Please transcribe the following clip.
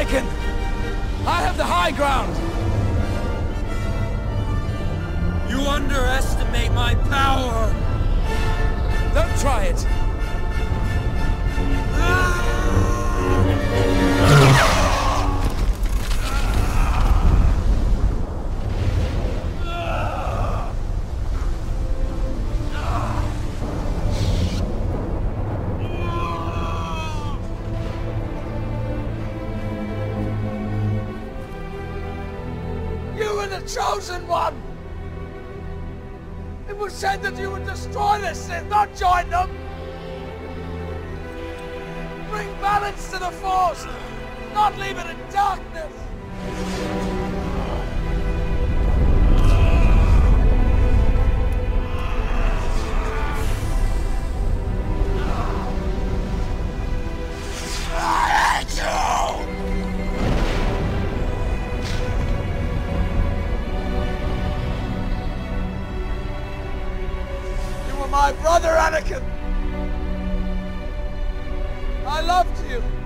Anakin! I have the high ground! You underestimate my power! Don't try it! The chosen one! It was said that you would destroy the Sith, not join them! Bring balance to the Force, not leave it in darkness! My brother, Anakin! I loved you!